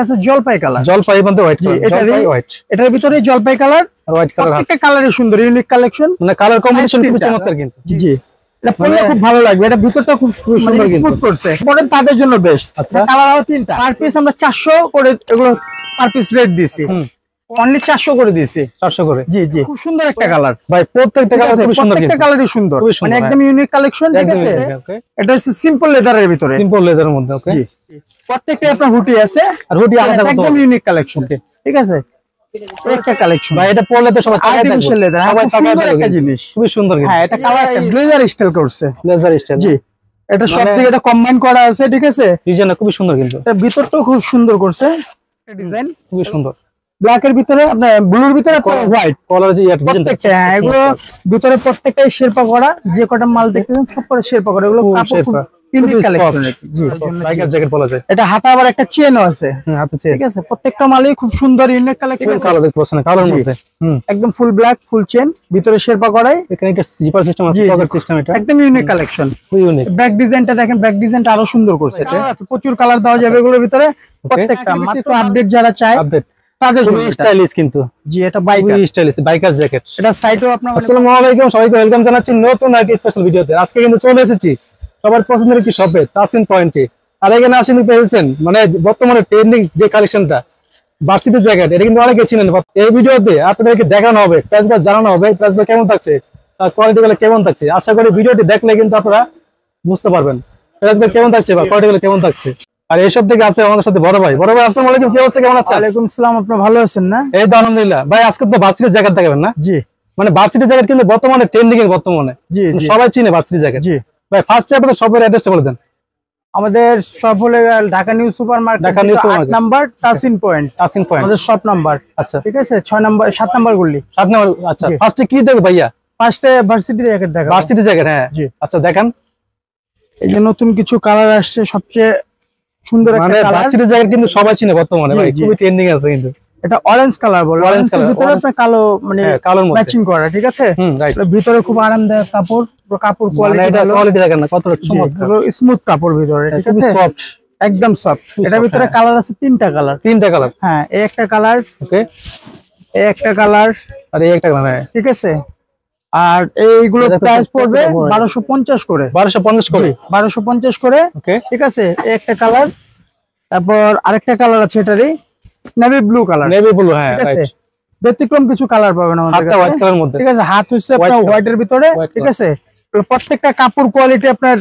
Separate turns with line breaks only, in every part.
আছে জলপাই কালার।
জলপাই মধ্যে হোয়াইট জলপাই হোয়াইট
এটার ভিতরে জলপাই কালার
আর হোয়াইট কালার
প্রত্যেকটা কালারে সুন্দর ইউনিক কালেকশন
মানে কালার কম্বিনেশন খুব। চমৎকার কিন্তু।
জি এটা পরলে
মানে-
খুব ভালো লাগবে এটা ভিতরটা খুব
সুন্দর
সুন্দর
কিন্তু।
করছে। তাদের জন্য বেস্ট
আচ্ছা।
কালার হবে তিনটা। পার পিস আমরা 400 করে এগুলো পার পিস রেট দিছি। অনলি 400 করে দিয়েছি।
400 করে?
জি জি। খুব সুন্দর একটা কালার
ভাই প্রত্যেকটা কালার খুব সুন্দর
প্রত্যেকটা কালারই সুন্দর। মানে
হ্যাঁ।
একদম ইউনিক কালেকশন ঠিক আছে? এটা হচ্ছে সিম্পল লেদারের ভিতরে।
সিম্পল লেদারের মধ্যে ওকে
জি। প্রত্যেকটা আপনার হুটি আছে।
আর হুডি আলাদা
একদম ইউনিক কালেকশন ঠিক আছে? একটা কালেকশন
ভাই এটা পরলে তো সবাই
আর্টিফিশিয়াল লেদার
সবাই
খুব
তাকায়
সুন্দর একটা জিনিস।
খুবই সুন্দর
হ্যাঁ এটা কালার ব্লেজার স্টাইল করছে।
লেজার স্টাইল
জি। এটা সব
মানে-
থেকে এটা কম্বাইন করা আছে ঠিক আছে?
ডিজাইনটা খুবই সুন্দর কিন্তু।
এটা ভিতরটাও খুব সুন্দর করছে। ডিজাইন
খুবই সুন্দর।
ব্ল্যাক এর ভিতরে আপনার ব্লুর ভিতরে হোয়াইট
কলার যে
প্রত্যেকটা হ্যাঁ এগুলো ভিতরে প্রত্যেকটাই শেরপা করা যে কটা মাল দেখতেছেন সব করে শেরপা করা এগুলো কাপড় এটা হাতে আবার একটা চেনও আছে।
হুম, হাতে চেয়ে
ঠিক আছে প্রত্যেকটা মালই খুব সুন্দর ইউনিক কালেকশন
কালার দেখতে পাচ্ছেন কালার মধ্যে।
একদম ফুল ব্ল্যাক ফুল চেন ভিতরে শেরপা করাই।
এখানে একটা জিপার সিস্টেম আছে এটা।
একদম ইউনিক কালেকশন
খুবই ইউনিক
ব্যাক ডিজাইনটা দেখেন ব্যাক ডিজাইনটা আরও সুন্দর করছে এটা প্রচুর কালার দেওয়া যাবে এগুলোর ভিতরে। প্রত্যেকটা মাত্র আপডেট যারা চায়
আপডেট
তাদের জন্য
স্টাইলিশ কিন্তু।
জি এটা বাইকার
স্টাইলিশ বাইকার জ্যাকেট
এটা সাইডেও আপনার মানে-
আসসালামু আলাইকুম সবাইকে ওয়েলকাম জানাচ্ছি নতুন একটা স্পেশাল ভিডিওতে। আজকে কিন্তু চলে এসেছি সবার পছন্দের একটি শপে তাসিন পয়েন্টে আর এখানে আসেন পেয়েছেন মানে বর্তমানে ট্রেন্ডিং যে কালেকশনটা জ্যাকেট এটা কিন্তু অনেকে চিনেন এই ভিডিওতে আপনাদেরকে দেখানো হবে প্রাইস জানানো হবে প্রাইস কেমন থাকছে তার কোয়ালিটি গুলো কেমন থাকছে। আশা করি ভিডিওটি দেখলে কিন্তু আপনারা বুঝতে পারবেন প্রাইস কেমন থাকছে বা কোয়ালিটি গুলো কেমন থাকছে। আর এইসব থেকে আছে আমাদের সাথে বড় ভাই। বড় ভাই আসসালামু আলাইকুম কি অবস্থা? কেমন আছেন?
ওয়ালাইকুম আসসালাম আপনি ভালো আছেন না?
এই তো আলহামদুলিল্লাহ। ভাই আজকে তো ভার্সিটির জ্যাকেট দেখাবেন না?
জি।
মানে ভার্সিটি জ্যাকেট কিন্তু বর্তমানে ট্রেন্ডিং এর বর্তমানে।
জি
সবাই চিনে ভার্সিটি জ্যাকেট
জি।
ভাই ফার্স্টে আপনাদের শপের অ্যাড্রেসটা বলে দেন।
আমাদের সব হলে Dhaka New Super Market
Dhaka New Supermarket.
Number Tasin point
আসিন পয়েন্ট
আমাদের শপ নাম্বার
আচ্ছা।
ঠিক আছে? ছয় নাম্বার সাত নাম্বার গুলি।
সাত নম্বর আচ্ছা। ফার্স্টে কি দেখো ভাইয়া?
ফার্স্টে ভার্সিটি জ্যাকেট দেখা
ভার্সিটি জ্যাকেট হ্যাঁ।
জি।
আচ্ছা দেখান।
এই যে নতুন কিছু কালার আসছে সবচেয়ে সুন্দর
মানে
একটা কালার
ভার্সিটি জ্যাকেট কিন্তু সবাই চিনে বর্তমানে ভাই খুবই ট্রেন্ডিং আছে কিন্তু।
এটা অরেঞ্জ কালার বলে। অরেঞ্জ
color,
ভিতরে আপনার কালো মানে
হ্যাঁ কালোর মধ্যে।
ম্যাচিং করা ঠিক আছে? ভিতরে খুব আরামদায়ক কাপড় কাপড়
মানে
কোয়ালিটি
এটা
ভালো।
কোয়ালিটি দেখেন না চমৎকার।
স্মুথ কাপড় ভিতরে ঠিক আছে?
সফট
একদম সফট এটার ভিতরে
হ্যাঁ।
কালার আছে তিনটা কালার
তিনটা কালার
হ্যাঁ এই একটা কালার
ওকে
এই একটা কালার
আর এই একটা কালার হ্যাঁ।
ঠিক আছে? আর এইগুলো প্রাইস পড়বে বারোশো পঞ্চাশ করে।
বারোশো পঞ্চাশ করে?
বারোশো পঞ্চাশ করে।
ওকে
ঠিক আছে একটা কালার তারপর আরেকটা কালার আছে এটারই navy blue colour
navy blue হ্যাঁ
ঠিক আছে? ব্যতিক্রম কিছু কালার পাবেন আমাদের
হোয়াইট কালার মধ্যে।
ঠিক আছে হাত হচ্ছে আপনার
color.
হোয়াইটের ভিতরে। ঠিক আছে? প্রত্যেকটা কাপড় কোয়ালিটি আপনার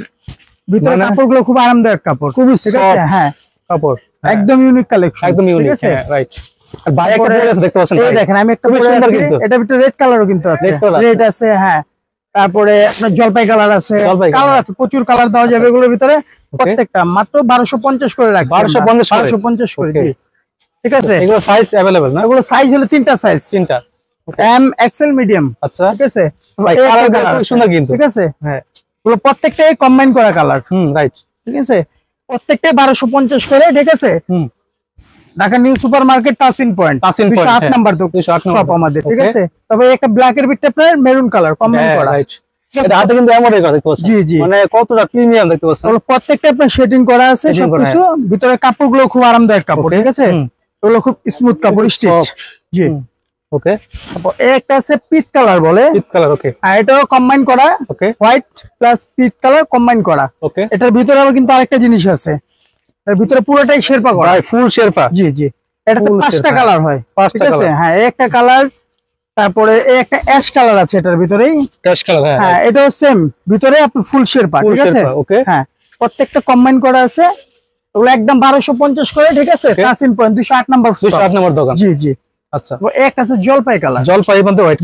ভিতরে
মানে-
কাপড়গুলো খুব আরামদায়ক কাপড়।
খুবই
ঠিক আছে? হ্যাঁ।
কাপড়। হ্যাঁ,
একদম ইউনিক কালেকশন
একদম ইউনিক
আছে?
রাইট আর ভাই একটা
তারপরে-
পরে আছে দেখতে পাচ্ছেন
এই দেখেন আমি একটা পরে
সুন্দর কিন্তু।
এটা ভিতরে রেড কালারও কিন্তু আছে।
Red color আছে।
রেড আছে হ্যাঁ। তারপরে আপনার জলপাই কালার আছে।
জলপাই
কালার আছে প্রচুর কালার দেওয়া যাবে এগুলোর ভিতরে। প্রত্যেকটা মাত্র বারোশো পঞ্চাশ করে রাখছি
1250 করে?
ঠিক আছে?
এগুলো সাইজ না?
এগুলো সাইজ হলো তিনটা সাইজ
তিনটা।
এম এক্সেল মিডিয়াম
আচ্ছা।
ঠিক আছে?
খুব সুন্দর কিন্তু।
ঠিক আছে?
হ্যাঁ।
এগুলো প্রত্যেকটাই কম্বাইন করা কালার
হুম রাইট
ঠিক আছে? প্রত্যেকটাই বারোশো পঞ্চাশ করে ঠিক আছে?
হুম।
Dhaka New Super Market Tasin point
হ্যাঁ।
নাম্বার তো
208
সব আমাদের ঠিক আছে? তবে একটা ব্ল্যাক এর ভিতরে আপনার মেরুন কালার
হ্যাঁ
করা
কিন্তু এমনই করা দেখতে
জি জি।
মানে কতটা প্রিমিয়াম দেখতে পাচ্ছেন।
প্রত্যেকটা আপনার শেডিং করা আছে সবকিছু। ভিতরে কাপড়গুলো খুব আরামদায়ক কাপড় ঠিক আছে? খুব স্মুথ কাপড় স্টিচ জি।
ওকে।
একটা আছে পিট কালার বলে।
পিট কালার ওকে।
আর এটাও কম্বাইন করা।
ওকে।
হোয়াইট প্লাস পিট কালার কম্বাইন করা।
ওকে।
এটার ভিতরে আবার কিন্তু আরেকটা জিনিস আছে। এর ভিতরে পুরোটাই শেরপা করা।
ভাই ফুল শেরপা।
জি জি। এটাতে পাঁচটা কালার হয়
পাঁচটা
আছে? হ্যাঁ একটা কালার তারপরে একটা অ্যাশ কালার আছে এটার ভিতরেই।
অ্যাশ কালার হ্যাঁ।
হ্যাঁ এটাও সেম ভিতরে আপনার ফুল শেরপা ঠিক আছে?
ওকে
হ্যাঁ প্রত্যেকটা কম্বাইন করা আছে। ওগুলো একদম বারোশো পঞ্চাশ করে ঠিক আছে? কাসিম পয়েন্ট দুশো আট নম্বর
দুশো আট নম্বর দোকান।
জি জি।
আচ্ছা।
একটা আছে জলপাই কালার।
জলপাই মধ্যে হোয়াইট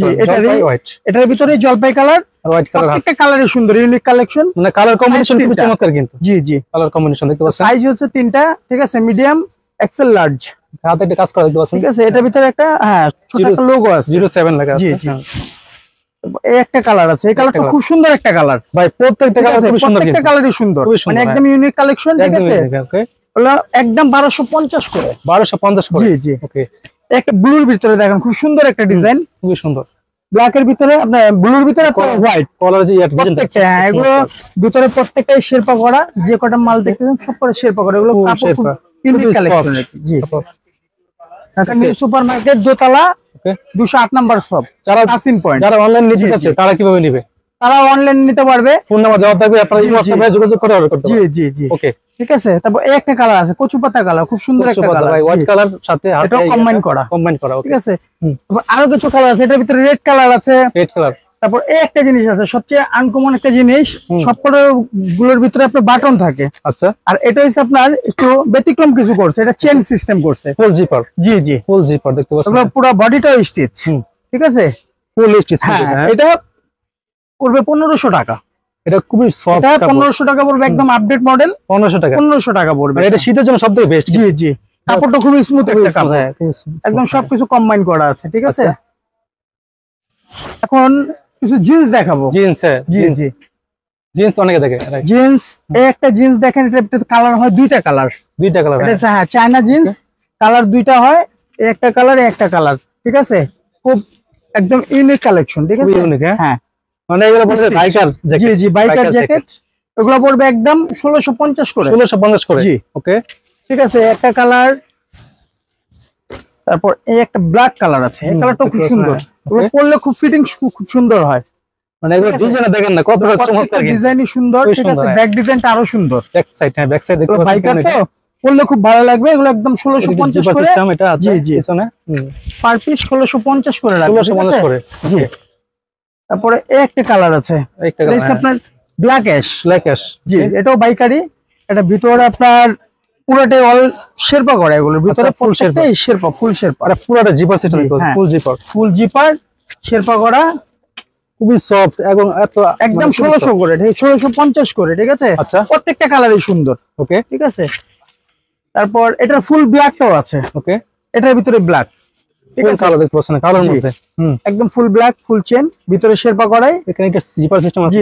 হোয়াইট
এটার ভিতরে জলপাই কালার।
হোয়াইট কালার
প্রত্যেকটা সুন্দর ইউনিক কালেকশন
মানে কালার কম্বিনেশন খুব চমৎকার কিন্তু।
জি জি।
কালার কম্বিনেশন দেখতে পাচ্ছেন।
সাইজ হচ্ছে তিনটা ঠিক আছে? মিডিয়াম এক্সেল লার্জ
হাতে একটা কাজ করা দেখতে পাচ্ছেন।
ঠিক আছে? এটার ভিতরে একটা হ্যাঁ ছোট একটা লোগো আছে।
জিরো সেভেন লেখা
জি,
আছে।
জি। এই একটা কালার আছে। এই কালারটা খুব সুন্দর একটা কালার
ভাই প্রত্যেকটা কালার খুব সুন্দর
প্রত্যেকটা কালারই সুন্দর। মানে। একদম ইউনিক কালেকশন ঠিক আছে? ওগুলো একদম বারোশো পঞ্চাশ করে।
বারোশো পঞ্চাশ করে।
জি জি।
ওকে
একটা ব্লুর ভিতরে দেখেন খুব সুন্দর একটা ডিজাইন
খুবই সুন্দর।
ব্ল্যাক এর ভিতরে আপনার ব্লুর ভিতরে হোয়াইট
কলার যে
প্রত্যেকটা হ্যাঁ এগুলো ভিতরে প্রত্যেকটাই শেরপা করা যে কটা মাল দেখতেছেন সব করে শেরপা করা। এগুলো
খুব
কাপড় খুব
শেরপা।
ইউনিক কালেকশন জি। সুপার মার্কেট দোতলা দুশো আট নাম্বার সব
যারা
পয়েন্ট
যারা অনলাইন নিতে চাচ্ছে তারা কীভাবে নিবে?
তারা অনলাইন নিতে পারবে।
ফোন নাম্বার দেওয়া থাকবে আপনারা যোগাযোগ করে অর্ডার করতে
জি জি জি।
ওকে
ঠিক আছে? তারপর এই একটা কালার আছে কচু পাতা কালার খুব সুন্দর একটা কালার
ভাই হোয়াইট কালার সাথে
এটাও combine করা।
কম্বাইন করা
ঠিক আছে? তারপর আরও কিছু কালার আছে এটার ভিতরে রেড কালার আছে।
রেড কালার
তারপর এই একটা জিনিস আছে সবচেয়ে আনকমন একটা জিনিস। সবকটা গুলোর ভিতরে আপনার বাটন থাকে।
আচ্ছা।
আর এটা হচ্ছে আপনার একটু ব্যতিক্রম কিছু করছে এটা চেন সিস্টেম করছে।
ফুল জিপার
জি জি।
ফুল জিপার দেখতে পাচ্ছেন।
পুরো বডিটাও স্টিচ ঠিক আছে?
ফুল স্টিচ
হ্যাঁ। এটা পড়বে পনেরোশো টাকা।
এটা খুবই সফট
এটা টাকা পড়বে একদম আপডেট মডেল
1500 টাকা।
টাকা পড়বে
এটা শীতের জন্য সবথেকে বেস্ট
জি জি। কাপড়টা খুবই স্মুথ একটা কাপড়।
হ্যাঁ
একদম সবকিছু কম্বাইন করা আছে ঠিক আছে?
আচ্ছা।
এখন কিছু জিন্স দেখাবো।
জিন্স হ্যাঁ
জি জি।
জিন্স অনেকে দেখে
জিন্স একটা জিন্স দেখেন এটা কালার হয় দুইটা কালার
দুইটা কালার
এটা হ্যাঁ। চায়না জিন্স কালার দুইটা হয় একটা কালার একটা কালার ঠিক আছে? খুব একদম ইউনিক কালেকশন ঠিক আছে?
ইউনিক হ্যাঁ।
হ্যাঁ।
মানে এগুলো বলতে বাইকার
জি জি বাইকার জ্যাকেট ওগুলো পড়বে একদম ষোলোশো পঞ্চাশ করে।
1650 করে।
জি।
ওকে।
ঠিক আছে একটা কালার তারপর এই একটা ব্ল্যাক কালার আছে। এই কালারটা খুব সুন্দর। পরলে খুব ফিটিং খুব সুন্দর হয়।
মানে এগুলো দেখেন না কত চমৎকার
ডিজাইনই সুন্দর। ঠিক আছে। ব্যাক ডিজাইনটা আরও সুন্দর।
ব্যাক সাইড হ্যাঁ ব্যাক সাইড দেখতে
বাইকার তো? পরলে খুব ভালো লাগবে। এগুলো একদম ষোলোশো পঞ্চাশ করে।
এটা আছে
জি, জি। পার পিস ষোলোশো পঞ্চাশ করে রাখবে
1650 করে
জি। তারপরে একটা কালার আছে।
একটা
আপনার ব্ল্যাক অ্যাশ
ব্ল্যাক অ্যাশ
জি এটাও বাইকারি এটা ভিতরে আপনার পুরোটাই অল শেরপা করা এগুলোর ভিতরে
আচ্ছা, full
শেরপা। ফুল শেরপা।
আরে পুরোটা জিপার
হ্যাঁ।
Full zipper
full zipper sherpa করা।
খুবই সফট এবং এত
একদম ষোলোশো করে ষোলোশো পঞ্চাশ করে ঠিক আছে?
আচ্ছা।
প্রত্যেকটা কালারই সুন্দর
ওকে
ঠিক আছে? তারপর এটার ফুল ব্ল্যাকটাও আছে।
ওকে
এটার ভিতরে ব্ল্যাক একদম ফুল ব্ল্যাক ফুল চেন ভিতরে শেরপা করাই।
এখানে একটা জিপার সিস্টেম আছে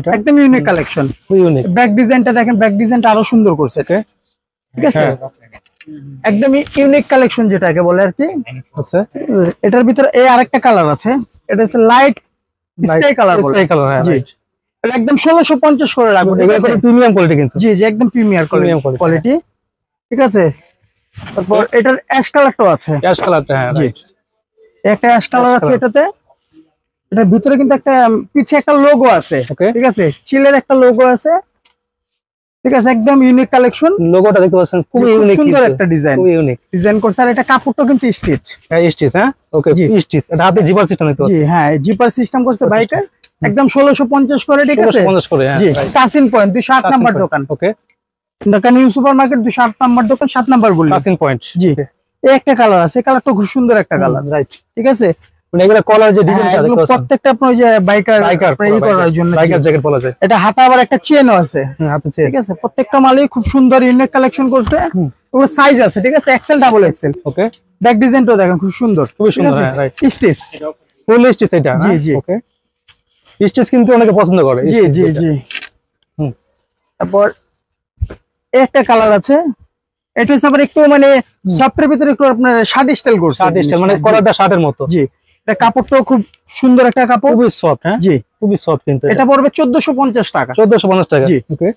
এটা।
একদম ইউনিক কালেকশন
খুবই ইউনিক
ব্যাক ডিজাইনটা দেখেন ব্যাক ডিজাইনটা আরও সুন্দর করছে। ঠিক আছে?
হ্যাঁ।
একদম ইউনিক কালেকশন যেটাকে বলে আর কি।
আচ্ছা।
এটার ভিতরে এই আরেকটা কালার আছে। এটা হচ্ছে লাইট স্কাই কালার বলে।
স্কাই কালার হ্যাঁ
একদম করে রাখব
প্রিমিয়াম কোয়ালিটি কিন্তু।
জি জি একদম প্রিমিয়ার কোয়ালিটি ঠিক আছে? তারপর এটার অ্যাশ কালারটাও আছে।
ক্যাশ কালারটা হ্যাঁ।
একটা অ্যাশ কালার আছে এটাতে। এটার ভিতরে কিন্তু একটা পিছে একটা লোগো আছে ঠিক আছে? চিলের একটা লোগো আছে। ঠিক আছে? একদম ইউনিক কালেকশন
লোগোটা দেখতে পাচ্ছেন খুবই
খুব
ইউনিক
সুন্দর একটা ডিজাইন
খুবই ইউনিক
ডিজাইন করছে আর এটা কাপড়টা কিন্তু স্টিচ
হ্যাঁ স্টিচ হ্যাঁ? ওকে স্টিচ এটা হাতে জিপার সিস্টেম দেখতে
জি হ্যাঁ জিপার সিস্টেম করছে বাইকের একদম ষোলোশো পঞ্চাশ করে ঠিক আছে?
1650 করে হ্যাঁ
কাসিন পয়েন্ট দুশো আট নাম্বার দোকান।
Okay
Dhaka New Super Market দুশো আট নাম্বার দোকান সাত নাম্বার
কাসিন পয়েন্ট
জি। একটা কালার আছে কালারটা খুব সুন্দর একটা কালার
রাইট
ঠিক আছে?
মানে এগুলা কলার যে
হ্যাঁ, এগুলো
দেখতে পাচ্ছেন।
প্রত্যেকটা আপনার যে বাইকার করার জন্য
বাইকার জ্যাকেট বলা যায়
এটা হাতে আবার একটা চেনও আছে। ঠিক আছে? প্রত্যেকটা মালই খুব সুন্দর ইউনিক কালেকশন করছে। ওগুলো সাইজ আছে ঠিক আছে? XL double XL
okay
back ডিজাইনটাও দেখেন খুব সুন্দর।
খুবই সুন্দর, হ্যাঁ.
স্টিচ
ফুল স্টিচ এটা
জি, জি।
ওকে স্টিচ কিন্তু অনেকে পছন্দ করে
জি জি জি।
হুম।
তারপর একটা কালার আছে। এটা হচ্ছে আবার একটু মানে সফটের ভিতরে একটু আপনার শার্ট স্টাইল করছে।
শার্ট স্টাইল মানে কলারটা শার্টের মতো।
জি। এটা কাপড়টাও খুব সুন্দর একটা কাপড়।
খুবই সফট হ্যাঁ?
জি।
খুবই সফট কিন্তু
এটা। পড়বে চোদ্দশো পঞ্চাশ টাকা।
চোদ্দশো পঞ্চাশ টাকা।
জি।
ওকে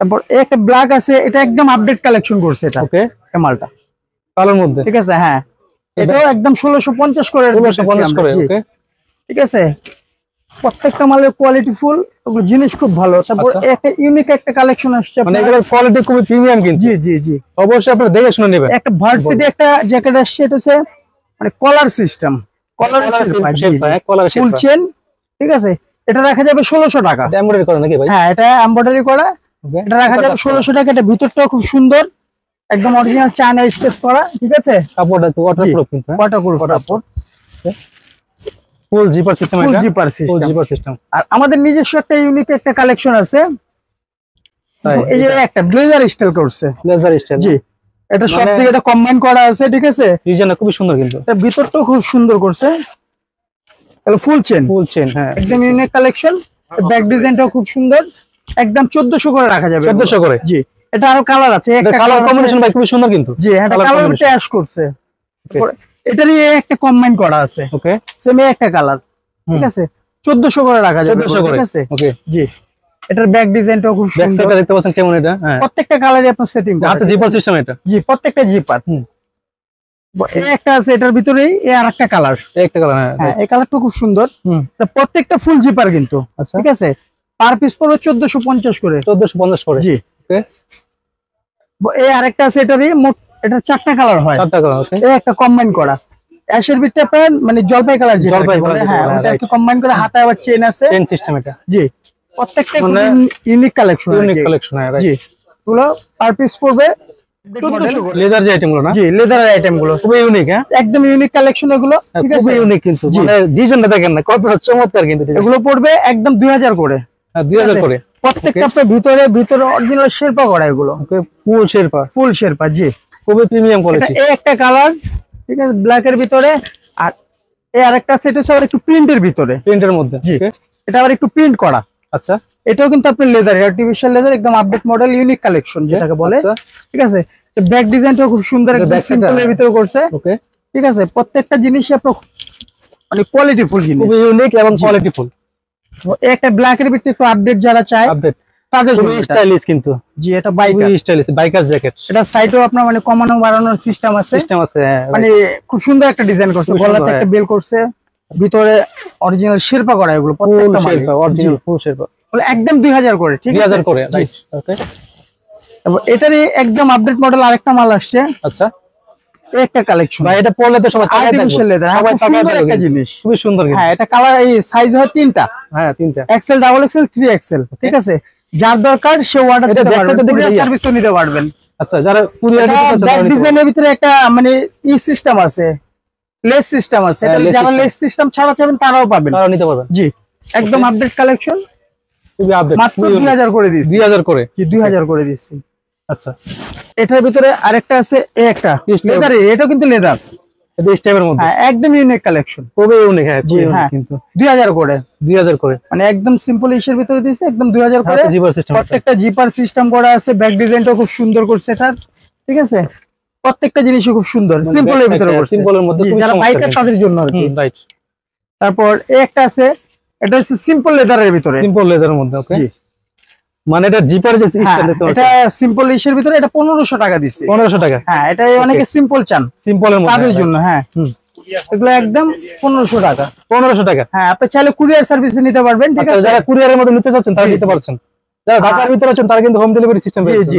তারপর একটা ব্ল্যাক আছে এটা একদম আপডেট কালেকশন করছে এটা।
ওকে
এই মালটা।
কালোর মধ্যে।
ঠিক আছে হ্যাঁ। এটাও একদম ষোলোশো পঞ্চাশ করে
ষোলোশো
দিতেছি
পঞ্চাশ
আমরা,
করে ওকে
ঠিক আছে? প্রত্যেকটা মালের কোয়ালিটি ফুল জিনিস খুব ভালো। তারপর
আচ্ছা।
একটা ইউনিক একটা কালেকশন আসছে
মানে এগুলোর কোয়ালিটি খুবই প্রিমিয়াম কিন্তু।
জি জি জি।
অবশ্যই আপনারা দেখে শুনে নেবেন।
একটা ভার্সিটি একটা জ্যাকেট আসছে এটা হচ্ছে মানে কলার সিস্টেম কলার
কলার
ফুল চেন ঠিক আছে? এটা রাখা যাবে ষোলোশো টাকা।
এমব্রয়ডারি করা নাকি ভাই?
হ্যাঁ এটা এমব্রয়ডারি করা। এটা রাখা যাবে ষোলোশো টাকা। এটা ভিতরটাও খুব সুন্দর। একদম অরিজিনাল চায়না স্পেস করা ঠিক আছে?
কাপড়টা ওয়াটারপ্রুফ কিন্তু হ্যাঁ?
কটা করে কাপড়।
ফুল জিপার সিস্টেম
ফুল
এটা?
জিপার
ফুল জিপার সিস্টেম
আর আমাদের নিজস্ব একটা ইউনিক একটা কালেকশন আছে। এই যে একটা ব্লেজার স্টাইল করছে।
লেজার স্টাইল
জি। এটা সব
মানে-
থেকে এটা কম্বাইন করা আছে ঠিক আছে?
ডিজাইনটা খুবই সুন্দর কিন্তু।
এটা ভিতরটাও খুব সুন্দর করছে। ফুল চেন
ফুল চেন হ্যাঁ
একদম ইউনিক কালেকশন ব্যাক ডিজাইনটাও খুব সুন্দর। একদম চোদ্দশো করে রাখা যাবে।
1400 করে?
জি। এটা আরও কালার আছে। একটা
কালার কম্বিনেশন ভাই খুবই সুন্দর কিন্তু।
জি এটা কালার। অ্যাশ করছে। এটারই একটা কম্বাইন করা আছে।
ওকে
সেম একটা কালার ঠিক আছে? চোদ্দশো করে রাখা যাবে
1400 করে।
ঠিক আছে?
ওকে
জি। এটার ব্যাক ডিজাইনটাও খুব
ব্যাক
সুন্দর।
সাইডটা দেখতে পাচ্ছেন কেমন এটা? হ্যাঁ।
প্রত্যেকটা কালারই আপনার সেটিং
হাতে জিপার সিস্টেম এটা?
জি প্রত্যেকটা জিপার
হুম।
একটা আছে এটার ভিতরেই এ আর একটা কালার
একটা কালার হ্যাঁ।
হ্যাঁ এই কালারটা খুব সুন্দর। প্রত্যেকটা ফুল জিপার কিন্তু।
আচ্ছা।
ঠিক আছে? পার পিস পড়বে চোদ্দশো পঞ্চাশ করে।
চোদ্দশো পঞ্চাশ করে।
জি।
ওকে
এই আরেকটা আছে এটারই মোট এটা চারটা কালার হয়।
চারটা কালার ওকে
এই একটা কম্বাইন করা। অ্যাশের বিটটা পেন মানে জলপাই কালার যেটা
জলপাই যেটা
হ্যাঁ ওটা
right.
কম্বাইন করে হাতে আবার চেন আছে।
চেন সিস্টেম এটা।
জি প্রত্যেকটা
মানে-
ইউনিক কালেকশন
ইউনিক কালেকশন হ্যাঁ
জি এগুলো পার পিস পড়বে 1400
লেদার যে আইটেমগুলো না?
জি লেদারের আইটেমগুলো।
খুবই ইউনিক হ্যাঁ?
একদম ইউনিক কালেকশন এগুলো ঠিক আছে?
খুবই ইউনিক কিন্তু। মানে ডিজাইনটা দেখেন না কত চমৎকার কিন্তু
এগুলো পড়বে একদম দুই হাজার করে।
দুই হাজার করে।
প্রত্যেকটা ভিতরে ভিতরে অরিজিনাল শেরপা করা এগুলো।
ওকে ফুল শেরপা।
ফুল শেরপা জি।
খুবই প্রিমিয়াম কোয়ালিটি
এই একটা কালার ঠিক আছে ব্ল্যাক এর ভিতরে আর এই আরেকটা সেট হচ্ছে আবার একটু প্রিন্টের ভিতরে।
প্রিন্টের মধ্যে?
এটা আবার একটু প্রিন্ট করা।
আচ্ছা।
এটাও কিন্তু আপনার লেদার আর্টিফিশিয়াল লেদার একদম আপডেট মডেল ইউনিক কালেকশন যেটাকে বলে।
আচ্ছা।
ঠিক আছে ব্যাক ডিজাইনটাও খুব সুন্দর
এটা
একদম
back side টা-
সিম্পলের ভিতরে করছে।
ওকে
ঠিক আছে প্রত্যেকটা জিনিসই আপনার মানে কোয়ালিটি ফুল জিনিস।
খুবই ইউনিক এবং কোয়ালিটি ফুল
একটা ব্ল্যাক এর ভিতরে একটু আপডেট যারা চায়
আপডেট
তাদের জন্য।
স্টাইলিশ কিন্তু।
জি এটা বাইক
খুবই স্টাইলিশ বাইকার জ্যাকেট
এটা সাইডেও আপনার মানে কমানো বাড়ানোর সিস্টেম আছে।
সিস্টেম আছে হ্যাঁ
মানে খুব সুন্দর একটা ডিজাইন করছে।
খুব
গলাতে একটা
হ্যাঁ।
বেল করছে। ভিতরে অরিজিনাল শেরপা করা এগুলো প্রত্যেকটা
শেরপা অরিজিনাল ফুল শেরপা।
বলে একদম দুই হাজার করে ঠিক
দুই
আছে
হাজার করে রাইট ওকে
তারপর এটারই একদম আপডেট মডেল আরেকটা মাল আসছে।
আচ্ছা।
একটা কালেকশন
ভাই এটা পরলে তো সবাই
আর্টিফিশিয়াল লেদার
সবাই
সুন্দর একটা জিনিস।
খুবই সুন্দর
হ্যাঁ এটা কালার এই সাইজ হয় তিনটা।
হ্যাঁ তিনটা।
XL double XL three XL ঠিক আছে? যার দরকার সে অর্ডার
এটা
দিতে পারবেন কুরিয়ার সার্ভিসও নিতে পারবেন।
আচ্ছা যারা কুরিয়ার
ব্যাক ডিজাইনের ভিতরে একটা মানে ই সিস্টেম আছে। লেস সিস্টেম আছে।
হ্যাঁ,
এটা যারা লেস সিস্টেম ছাড়া চাবেন তারাও পাবেন।
তারা নিতে পারবেন।
জি একদম আপডেট কালেকশন
খুবই আপডেট
মাত্র দুই হাজার করে দিচ্ছি
দুই হাজার করে?
জি দুই হাজার করে দিচ্ছি
আচ্ছা।
এটার ভিতরে আরেকটা আছে এ একটা. লেদার এটাও কিন্তু লেদার
টাইপের মধ্যে।
হ্যাঁ একদম ইউনিক কালেকশন
খুবই ইউনিক হ্যাঁ ইউনিক
হ্যাঁ।
কিন্তু।
দুই হাজার করে।
দুই হাজার করে।
মানে একদম সিম্পল ইসের ভিতরে একদম দুই হাজার করে।
জিপার সিস্টেম
প্রত্যেকটা জিপার সিস্টেম করা আছে ব্যাক খুব সুন্দর করছে ঠিক আছে? প্রত্যেকটা জিনিসই খুব সুন্দর
মানে
সিম্পলের ভিতরে
side,
করছে।
simple মধ্যে
যারা বাইকার তাদের জন্য আর কি।
রাইট
তারপর একটা আছে এটা হচ্ছে সিম্পল লেদারের ভিতরে।
সিম্পল লেদারের মধ্যে ওকে মানে এটা জিপার যে
হ্যাঁ, এটা সিম্পল ইসের ভিতরে এটা টাকা
টাকা।
হ্যাঁ এটা অনেকে সিম্পল চান।
সিম্পলের মধ্যে
তাদের জন্য হ্যাঁ।
হুম।
এগুলো একদম পনেরোশো টাকা।
পনেরোশো টাকা।
হ্যাঁ আপনি চাইলে কুরিয়ার সার্ভিসে নিতে পারবেন ঠিক
আচ্ছা
আছে?
যারা কুরিয়ারের মধ্যে নিতে চাচ্ছেন তারা নিতে পারছেন। যারা ঢাকার ভিতরে আছেন তারা কিন্তু হোম ডেলিভারি সিস্টেম
জি জি।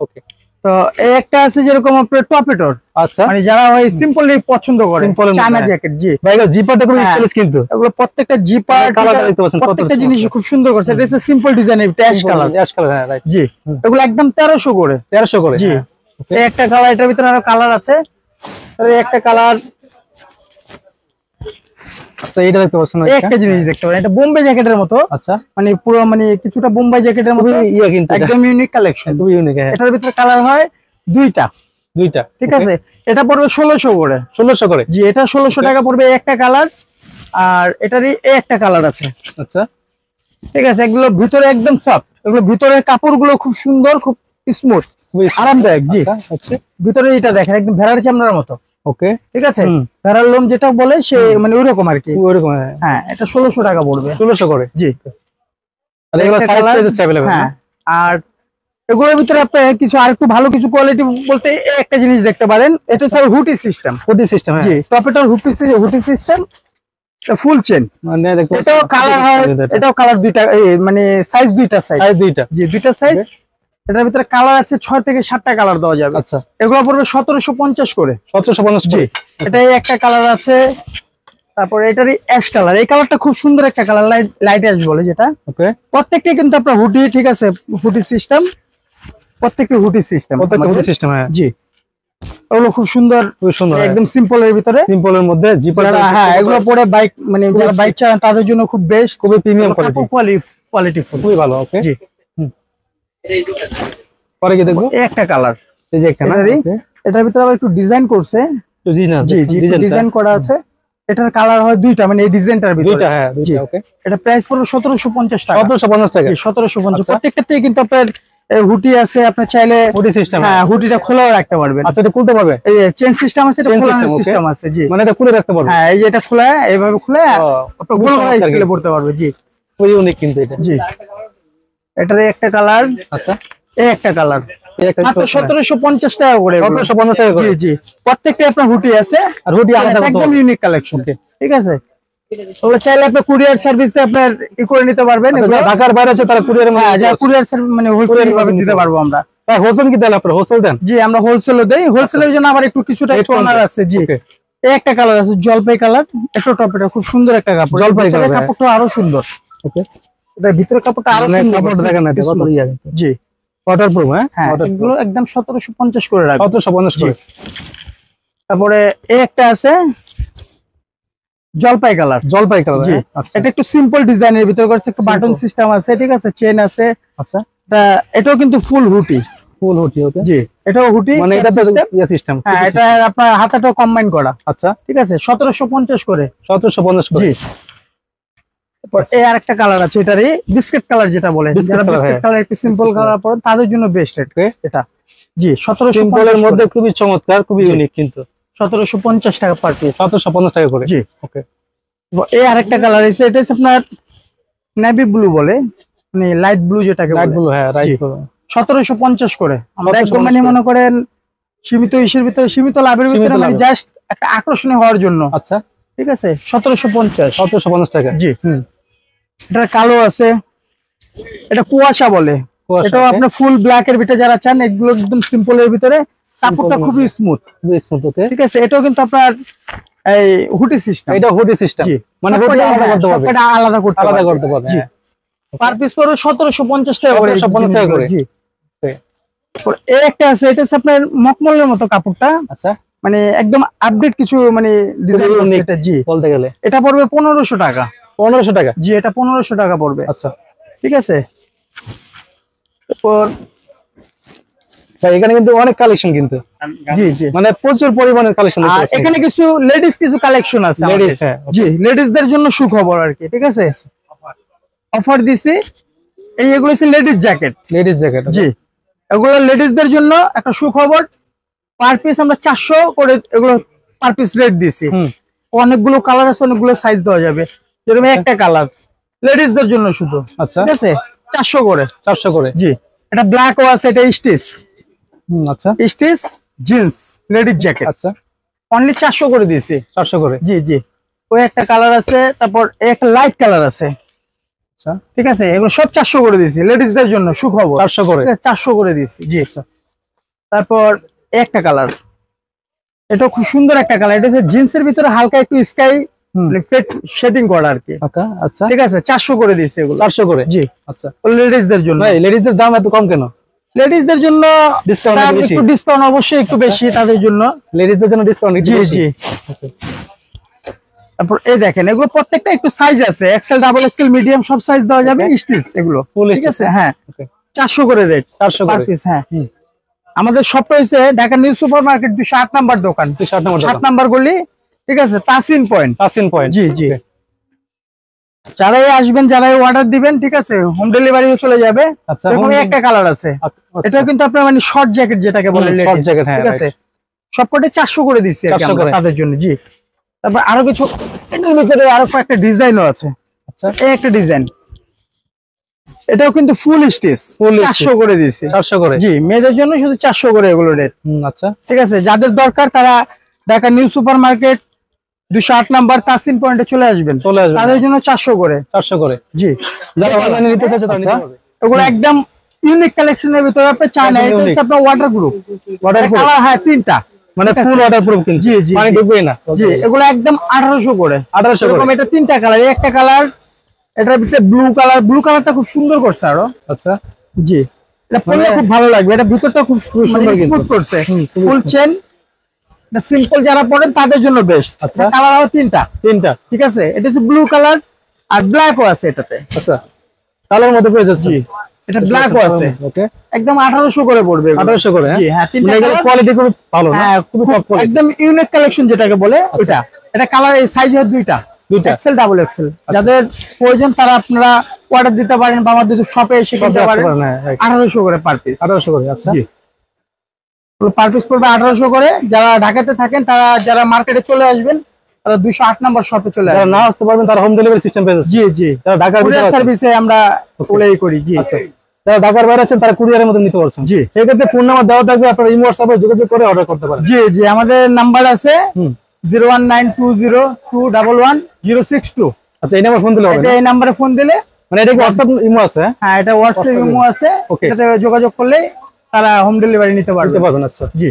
ওকে
তো একটা আছে যেরকম আপনার টপেটর।
আচ্ছা।
মানে যারা ওই সিম্পল পছন্দ করে। চায়না। জ্যাকেট জি।
ভাই জিপারটা খুবই
হ্যাঁ।
স্টাইলিশ কিন্তু।
এগুলো প্রত্যেকটা জিপার
কালার
প্রত্যেকটা জিনিস খুব সুন্দর করছে এটা হচ্ছে সিম্পল ডিজাইনের ট্যাশ কালার
অ্যাশ কালার হ্যাঁ রাইট
জি। এগুলো একদম তেরোশো করে।
তেরোশো করে
জি।
হ্যাঁ।
একটা কালার এটার ভিতরে আরও কালার আছে। একটা কালার
আচ্ছা এটা দেখতে পাচ্ছেন
একটা জিনিস দেখতে পারেন এটা বোম্বে জ্যাকেটের মতো।
আচ্ছা।
মানে পুরো মানে কিছুটা বোম্বাই জ্যাকেটের মতো।
খুবই ইয়ে কিন্তু
একদম ইউনিক কালেকশন
খুবই ইউনিক হ্যাঁ।
এটার ভিতরে কালার হয় দুইটা।
দুইটা
ঠিক আছে? এটা পড়বে ষোলোশো করে।
ষোলোশো করে?
জি এটা ষোলোশো টাকা পড়বে একটা কালার আর এটারই একটা কালার আছে।
আচ্ছা।
ঠিক আছে এগুলো ভিতরে একদম সফট এগুলো ভিতরের কাপড়গুলো খুব সুন্দর খুব স্মুথ আরামদায়ক জি।
আচ্ছা।
ভিতরে এটা দেখেন একদম ভেড়ার চামড়ার মতো।
ওকে?
ঠিক আছে। ভেড়ার লোম যেটা বলে সে মানে ওইরকম আর কি
ওইরকম হ্যাঁ।
হ্যাঁ এটা ষোলোশো টাকা পড়বে।
ষোলোশো করে?
জি।
আর
হ্যাঁ। আর এগুলোর ভিতরে আপনি কিছু আর একটু ভালো কিছু কোয়ালিটি বলতে একটা জিনিস দেখতে পারেন। এটা হচ্ছে হুটি সিস্টেম
ফুটি সিস্টেম
জি টপেটার hoodie hoodie system full chain
মানে
এটাও কালার হয় এটাও কালার দুইটা মানে সাইজ দুইটা সাইজ
সাইজ দুইটা।
জি দুইটা সাইজ এটার ভিতরে কালার আছে ছয় থেকে সাতটা কালার দেওয়া যাবে।
আচ্ছা।
এগুলো পড়বে সতেরোশো পঞ্চাশ করে।
সতেরোশো পঞ্চাশ
জি। এটাই একটা কালার আছে তারপরে এটারই অ্যাশ কালার এই কালারটা খুব সুন্দর একটা কালার লাইট লাইট অ্যাশ বলে যেটা।
ওকে।
প্রত্যেকটাই কিন্তু আপনার হুডি ঠিক আছে হুডি সিস্টেম প্রত্যেকটি হুডি সিস্টেম
প্রত্যেকটা ফুটি সিস্টেম হ্যাঁ।
জি। ওগুলো খুব সুন্দর
খুবই সুন্দর
একদম সিম্পলের ভিতরে।
সিম্পল এর মধ্যে জিপার
হ্যাঁ এগুলো পরে বাইক মানে যারা বাইক চালান তাদের জন্য খুব বেশ
খুবই প্রিমিয়াম কোয়ালিটি
কোয়ালিটি
খুবই ভালো ওকে
জি।
পরে কি দেখব?
একটা কালার
এই যে একটা না?
এটার ভিতরে আবার একটু ডিজাইন করছে।
তো জি
জি ডিজাইন করা আছে। এটার কালার হয় দুইটা মানে এই ডিজাইনটার ভিতরে।
দুইটা হ্যাঁ দুইটা ওকে।
এটা প্রাইস সতেরোশো পঞ্চাশ টাকা।
সতেরোশো পঞ্চাশ টাকা।
সতেরোশো পঞ্চাশ।
আচ্ছা।
প্রত্যেকটাতেই কিন্তু আপনার হুটি আছে আপনার চাইলে
ফুটি সিস্টেম
হ্যাঁ হুটিটা খোলাও রাখতে পারবেন।
আচ্ছা এটা খুলতে পারবে?
এই চেন সিস্টেম আছে এটা খোলানোর সিস্টেম আছে জি।
মানে এটা খুলে রাখতে পারবে?
হ্যাঁ এই যে এটা খোলা এইভাবে খুলে গোল
চমৎকার
স্কেলে পড়তে পারবে জি।
খুবই ইউনিক কিন্তু এটা।
জি। এটার একটা কালার
আচ্ছা।
এই একটা কালার।
হ্যাঁ।
সতেরোশো পঞ্চাশ টাকা করে
সতেরোশো পঞ্চাশ টাকা করে।
জি জি। প্রত্যেকটা আপনার হুটি আছে
আর
একদম ইউনিক কালেকশন ঠিক আছে? চাইলে আপনি কুরিয়ার সার্ভিসে আপনার ই করে নিতে পারবেন
আচ্ছা, ঢাকার বাইরে আছে তারা কুরিয়ারের
হ্যাঁ কুরিয়ার মানে হোলসেল ভাবে দিতে পারব আমরা।
হোলসেল কি দেন আপনারা? হোলসেল দেন।
জি আমরা হোলসেলও দেই। হোলসেলের জন্য আবার একটু কিছুটা একটু অনার আছে জি। একটা কালার আছে জলপাই কালার একটু টপ এটা খুব সুন্দর একটা কাপড়।
জলপাই কালার হ্যাঁ।
কাপড়টা আরও সুন্দর।
ওকে
ভিতরের কাপড়টা আরও
মানে কাপড় দেখেন না কত। ইয়া
জি।
ওয়াটার প্রুফ হ্যাঁ
হ্যাঁ এগুলো একদম সতেরোশো পঞ্চাশ করে রাখব।
সতেরোশো পঞ্চাশ করে।
তারপরে এই একটা আছে জলপাই কালার।
জলপাই কালার
জি।
আচ্ছা।
এটা একটু সিম্পল ডিজাইনের ভিতরে করছে একটু। বাটন সিস্টেম আছে ঠিক আছে চেন আছে।
আচ্ছা।
এটা এটাও কিন্তু ফুল হুটি।
ফুল হুডি ওকে।
জি এটাও হুটি
মানে এটা ইয়া সিস্টেম
হ্যাঁ এটা আপনার হাতাটাও কম্বাইন করা।
আচ্ছা।
ঠিক আছে সতেরোশো পঞ্চাশ করে।
সতেরোশো পঞ্চাশ করে।
জি। এই আরেকটা কালার আছে এটারই বিস্কিট কালার যেটা বলে।
Biscuit
যারা বিস্কিট। কালার একটু সিম্পল কালার পরে তাদের জন্য বেস্ট. এটা। জি সতেরোশো
সিম্পলের মধ্যে খুবই চমৎকার খুবই। ইউনিক কিন্তু।
সতেরোশো পঞ্চাশ টাকা পার পিস
টাকা করে।
জি।
ওকে
এই আরেকটা কালার এসে এটা আপনার নেভি ব্লু বলে মানে লাইট ব্লু যেটাকে বলে।
হ্যাঁ রাইট
করে। আমরা
1750
একদম মানে মনে করেন সীমিত ইসের ভিতরে সীমিত লাভের ভিতরে মানে জাস্ট একটা আকর্ষণীয় হওয়ার জন্য।
আচ্ছা।
ঠিক আছে? সতেরোশো পঞ্চাশ।
সতেরোশো পঞ্চাশ টাকা।
জি।
হুম।
এটা কালো আছে। এটা কুয়াশা বলে। এটাও আপনার ফুল ব্ল্যাক এর ভিতরে যারা চান এগুলো একদম সিম্পল এর ভিতরে। কাপড়টা খুবই স্মুথ
খুবই smooth, okay?
ঠিক আছে এটাও কিন্তু আপনার এই হুটি সিস্টেম
এটা হুডি সিস্টেম মানে হুডি আলাদা করতে পারবে।
আলাদা করতে
আলাদা করতে পারবে
জি।
হ্যাঁ।
পার পিস করে সতেরোশো পঞ্চাশ টাকা করে
1750 টাকা করে।
জি. এই একটা আছে এটা হচ্ছে আপনার মকমলের মতো কাপড়টা।
আচ্ছা।
মানে একদম আপডেট কিছু মানে ডিজাইন। এটা জি।
বলতে গেলে।
এটা পড়বে পনেরোশো টাকা।
পনেরোশো টাকা?
জি এটা পনেরোশো টাকা পড়বে।
আচ্ছা।
ঠিক আছে? তারপর
ভাই এখানে কিন্তু অনেক কালেকশন কিন্তু।
জি জি।
মানে প্রচুর পরিমাণের কালেকশন
এখানে কিছু লেডিস কিছু কালেকশন আছে
Ladies, হ্যাঁ,
জি লেডিসদের জন্য সুখবর আর কি ঠিক আছে? অফার দিছি। এই এগুলো হচ্ছে লেডিস জ্যাকেট
লেডিস জ্যাকেট
জি। এগুলো লেডিসদের জন্য একটা সুখবর। পার পিস আমরা চারশো করে এগুলো পার পিস রেট দিছি। অনেকগুলো কালার আছে অনেকগুলো সাইজ দেওয়া যাবে। যেরকম একটা কালার। লেডিসদের জন্য শুধু।
আচ্ছা।
ঠিক আছে? চারশো করে।
চারশো করে।
জি। এটা ব্ল্যাকও আছে এটা স্টিচ।
হুম আচ্ছা।
স্টিচ জিন্স লেডিস জ্যাকেট
আচ্ছা।
অনলি চারশো করে দিয়েছি।
চারশো করে।
জি জি। ওই একটা কালার আছে তারপর একটা লাইট কালার আছে।
আচ্ছা।
ঠিক আছে? এগুলো সব চারশো করে দিয়েছি লেডিসদের জন্য সুখবর।
চারশো করে।
চারশো করে দিয়েছি জি। আচ্ছা। তারপর একটা কালার। এটা খুব সুন্দর একটা কালার। এটা হচ্ছে জিন্সের ভিতরে হালকা একটু স্কাই
হুম।
শেডিং করা আর কি
আচ্ছা আচ্ছা।
ঠিক আছে চারশো করে দিয়েছি এগুলো।
চারশো করে?
জি।
আচ্ছা।
লেডিসদের জন্য।
ভাই লেডিসদের দাম এত কম কেন?
লেডিসদের জন্য
ডিসকাউন্ট
একটু ডিসকাউন্ট অবশ্যই একটু বেশি তাদের জন্য।
লেডিসদের জন্য ডিসকাউন্ট
জি জি। তারপর এই দেখেন এগুলো প্রত্যেকটা একটু সাইজ আছে। এক্সেল ডাবল এক্সেল মিডিয়াম সব সাইজ দেওয়া যাবে স্টিচ এগুলো। ঠিক আছে? হ্যাঁ. চারশো করে রেট
চারশো করে।
পিস হ্যাঁ। আমাদের শপটা হচ্ছে ঢাকা নিউ সুপার মার্কেট দুশো আট নাম্বার দোকান।
দুই ষাট নম্বর
সাত নাম্বার গলি ঠিক আছে তাসিন পয়েন্ট
তাসিন পয়েন্ট
জি জি। যারাই আসবেন যারাই অর্ডার দিবেন ঠিক আছে হোম ডেলিভারিও চলে যাবে।
আচ্ছা
একটা কালার আছে।
আচ্ছা,
এটাও কিন্তু আপনার মানে শর্ট জ্যাকেট যেটাকে বলে
short jacket, হ্যাঁ,
ঠিক আছে? সবকটাই চারশো করে দিচ্ছি
400
তাদের জন্য জি। তারপর আরও কিছু এটার ভিতরে আরও কয়েকটা ডিজাইনও আছে।
আচ্ছা।
এই একটা ডিজাইন। এটাও কিন্তু ফুল স্টিচ চারশো। করে দিচ্ছি।
চারশো করে।
জি মেয়েদের জন্য শুধু চারশো করে এগুলো রেট
হুম, আচ্ছা।
ঠিক আছে যাদের দরকার তারা ঢাকা নিউ সুপার মার্কেট দুশো আট নাম্বার তাসিন পয়েন্টে চলে আসবেন।
চলে আসবে
তাদের জন্য চারশো করে।
চারশো করে।
জি।
যারা অনলাইনে নিতে চাইছে তারা নিতে
আচ্ছা। একদম ইউনিক কালেকশনের ভিতরে আপনি চান এটা আপনার ওয়াটার গ্রুপ
Waterproof?
কালার হ্যাঁ তিনটা।
মানে ফুল ওয়াটার প্রুফ কিন্তু।
জি, জি,
পানি
জি।
না।
জি এগুলো একদম আঠারোশো করে।
আঠারোশো করে।
এটা তিনটা কালার একটা কালার এটার ভিতরে ব্লু কালার ব্লু কালারটা খুব সুন্দর করছে আরও।
আচ্ছা।
জি। এটা পরলে
মানে-
খুব ভালো লাগবে। এটা ভিতরটা খুব
সুন্দর কিন্তু।
করছে। ফুল চেন সিম্পল যারা পড়েন তাদের জন্য বেস্ট
আচ্ছা।
কালার আরও তিনটা।
তিনটা।
ঠিক আছে? এটা হচ্ছে ব্লু কালার আর ব্ল্যাকও আছে এটাতে।
আচ্ছা। কালার মধ্যে পেয়ে যাচ্ছে
এটা ব্ল্যাকও আছে।
ওকে
একদম আঠারোশো করে পড়বে এগুলো।
আঠারোশো করে
জি হ্যাঁ তিনটা।
কোয়ালিটি খুব ভালো না?
হ্যাঁ খুব top quality। একদম ইউনিক কালেকশন যেটাকে বলে ওইটা। এটা কালার এই সাইজ হয় দুইটা।
দুইটা।
এক্সেল ডাবল এক্সেল যাদের প্রয়োজন তারা আপনারা অর্ডার দিতে পারেন বা আমাদের শপে এসে কিনতে পারেন।
পারেন, হ্যাঁ, right।
আঠারোশো করে পার পিস
আঠারোশো করে আচ্ছা।
জি। পার পিস পড়বে আঠারোশো করে। যারা ঢাকাতে থাকেন তারা যারা মার্কেটে চলে আসবেন তারা দুশো আট নাম্বার শপে চলে
যারা
আসবেন।
না আসতে পারবেন তারা হোম ডেলিভারি সিস্টেম
জি জি।
ঢাকার।
সার্ভিসে আমরা ওলাই করি জি।
আচ্ছা। যারা ঢাকার বাইরে আছেন তারা কুরিয়ারের মধ্যে নিতে পারছেন।
জি।
সেক্ষেত্রে ফোন নাম্বার দেওয়া থাকবে আপনারা ইমো হোয়াটসঅ্যাপে যোগাযোগ করে অর্ডার করতে পারেন।
জি জি আমাদের নাম্বার আছে zero one nine two zero two double one zero six two
আচ্ছা এই নাম্বার ফোন দিলে হবে
এই নাম্বারে ফোন দিলে
মানে এটা কি হোয়াটসঅ্যাপ ইমো আছে? হ্যাঁ?
এটা হোয়াটসঅ্যাপ ইমো আছে. এটাতে যোগাযোগ করলে তারা হোম ডেলিভারি নিতে পারবে।
না পারবেন আচ্ছা
জি।